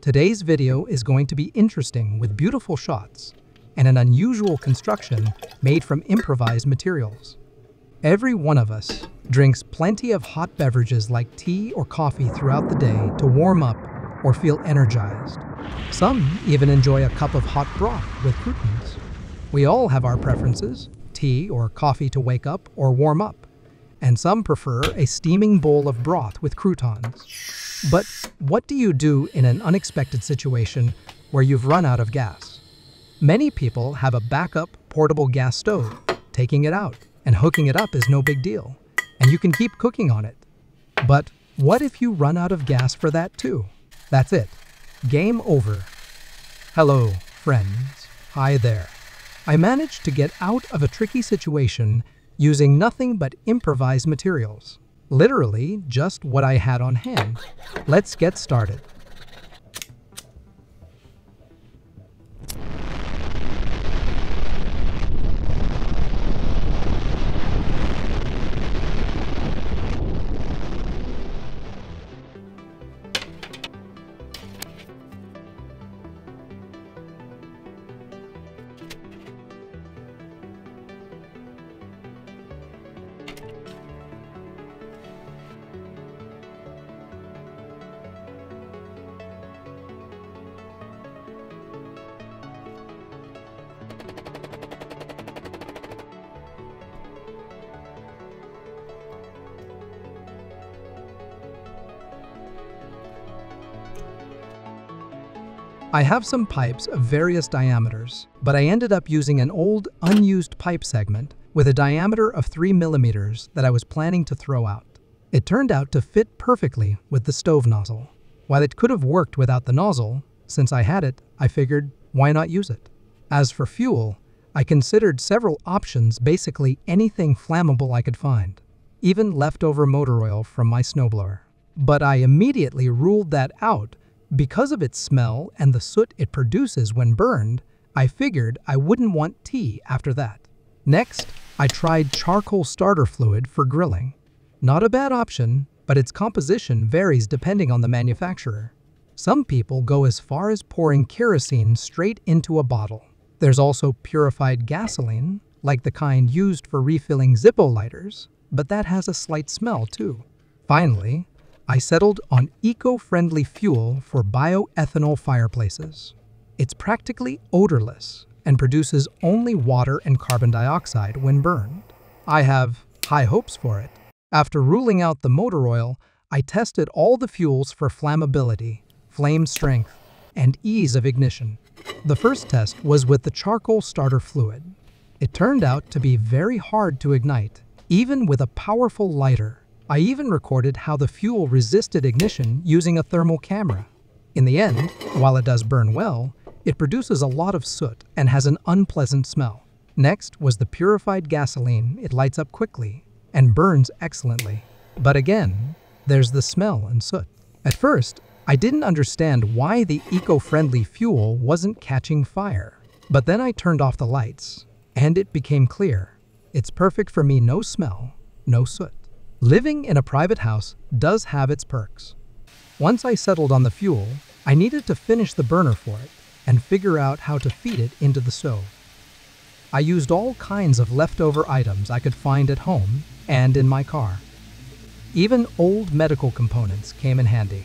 Today's video is going to be interesting with beautiful shots and an unusual construction made from improvised materials. Every one of us drinks plenty of hot beverages like tea or coffee throughout the day to warm up or feel energized. Some even enjoy a cup of hot broth with croutons. We all have our preferences, tea or coffee to wake up or warm up, and some prefer a steaming bowl of broth with croutons. But what do you do in an unexpected situation where you've run out of gas? Many people have a backup portable gas stove. Taking it out and hooking it up is no big deal, and you can keep cooking on it. But what if you run out of gas for that too? That's it. Game over. Hello, friends. Hi there. I managed to get out of a tricky situation using nothing but improvised materials. Literally, just what I had on hand. Let's get started. I have some pipes of various diameters, but I ended up using an old, unused pipe segment with a diameter of 3 millimeters that I was planning to throw out. It turned out to fit perfectly with the stove nozzle. While it could have worked without the nozzle, since I had it, I figured, why not use it? As for fuel, I considered several options basically anything flammable I could find, even leftover motor oil from my snowblower. But I immediately ruled that out because of its smell and the soot it produces when burned, I figured I wouldn't want tea after that. Next, I tried charcoal starter fluid for grilling. Not a bad option, but its composition varies depending on the manufacturer. Some people go as far as pouring kerosene straight into a bottle. There's also purified gasoline, like the kind used for refilling Zippo lighters, but that has a slight smell too. Finally, I settled on eco-friendly fuel for bioethanol fireplaces. It's practically odorless and produces only water and carbon dioxide when burned. I have high hopes for it. After ruling out the motor oil, I tested all the fuels for flammability, flame strength, and ease of ignition. The first test was with the charcoal starter fluid. It turned out to be very hard to ignite, even with a powerful lighter. I even recorded how the fuel resisted ignition using a thermal camera. In the end, while it does burn well, it produces a lot of soot and has an unpleasant smell. Next was the purified gasoline. It lights up quickly and burns excellently. But again, there's the smell and soot. At first, I didn't understand why the eco-friendly fuel wasn't catching fire. But then I turned off the lights, and it became clear. It's perfect for me no smell, no soot. Living in a private house does have its perks. Once I settled on the fuel, I needed to finish the burner for it and figure out how to feed it into the stove. I used all kinds of leftover items I could find at home and in my car. Even old medical components came in handy.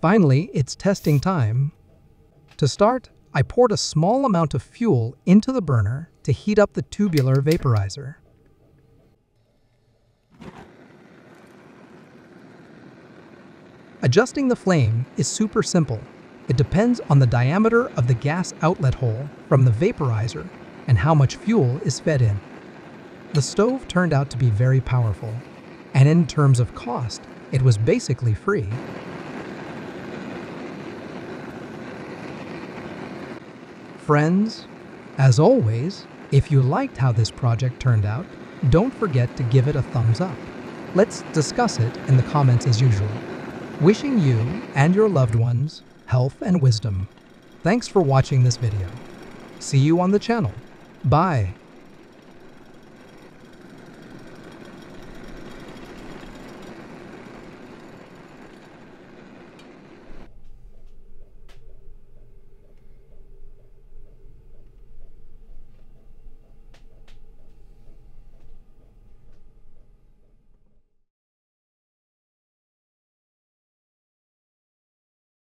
Finally, it's testing time. To start, I poured a small amount of fuel into the burner to heat up the tubular vaporizer. Adjusting the flame is super simple. It depends on the diameter of the gas outlet hole from the vaporizer and how much fuel is fed in. The stove turned out to be very powerful, and in terms of cost, it was basically free. Friends, as always, if you liked how this project turned out, don't forget to give it a thumbs up. Let's discuss it in the comments as usual. Wishing you and your loved ones health and wisdom. Thanks for watching this video. See you on the channel. Bye.